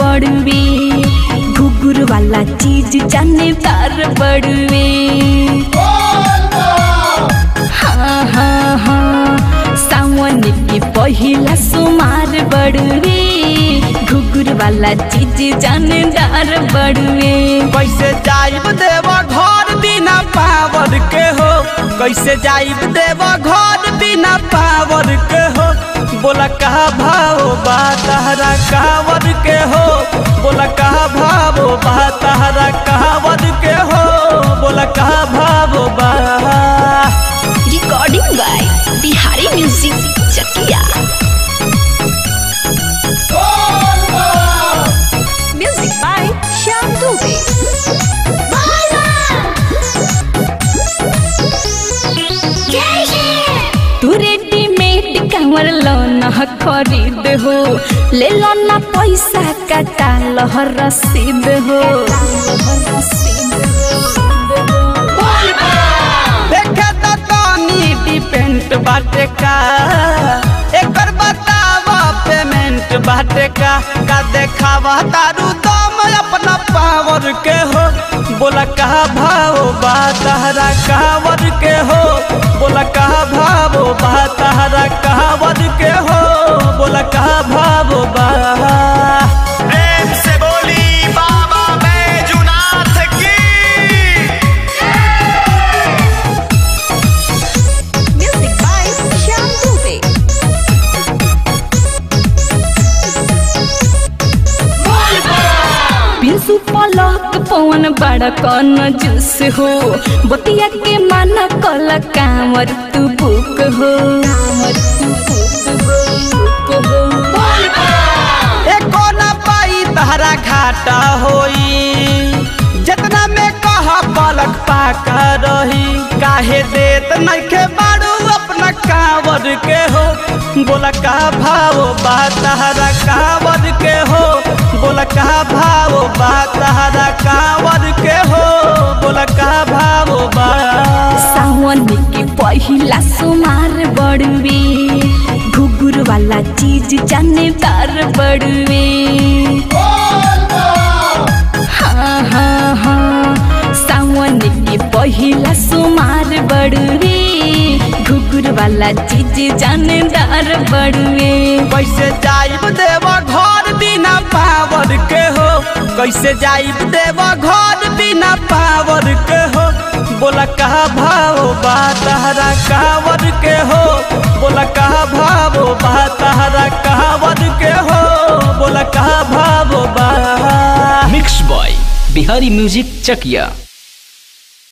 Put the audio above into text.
बड़ुए घुघुर वाला चीज़ जाने दार बड़ुए हाँ हाँ हाँ सावन के पहिला सुमार बड़ुए घुघुर वाला चीज़ जानदार बड़ुए कैसे जाइब देव घर बिना पावर के हो कैसे जाइब देव घर बिना पावर के हो बोला कहा recording by Bihari music Chakiya music by Shyam Dubey लोना खरीद हो। ले लो ना पैसा कटा लहर रसीद हो। बाटे का का देखावा। तारू दम अपना पावर के हो, बोला कहा भाव बा तहरा कावर के हो, बोला कहा भाव बा पवन बड़ा कन जूस हो? बतिया के माना कल कांवर तू बुक हो। घाटा होई? जितना में कह पलक पाका रही, काहे देत नइखे बाड़ू अपना कांवर के हो? बोला का भाव बा तहरा कांवर। का भाव बा तहरा कांवर के हो बोला का भाव बा। सावन के पहिला सुमार बड़ुए घुघुर वाला चीज़ जाने दार बड़ुए हाँ हाँ हाँ सावन के पहिला सुमार बड़ुए घुघुर वाला चीज़ जानदार बड़ुए कैसे जाइब देव घर बिना पावर कैसे जाई देव घर बिना पावर के हो? बोला, कहा भाव बा तहरा कावर के हो? बोला, कहा भाव बा तहरा कावर के हो? बोला, कहा भाव बा mix by Bihari music Chakiya